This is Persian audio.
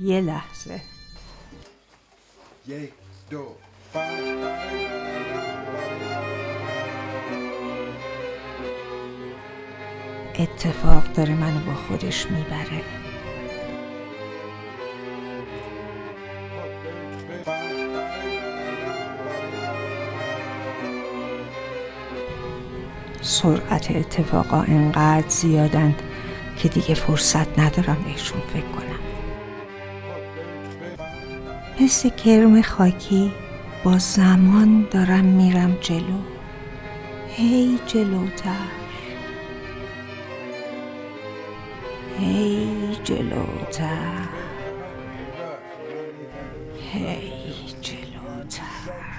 یه لحظه. یک دو اتفاق داره منو با خودش می‌بره. سرعت اتفاقا انقدر زیادند که دیگه فرصت ندارم بهشون فکر کنم. حس کرم خاکی با زمان دارم میرم جلو. هی جلوتر. هی جلوتر. هی جلوتر.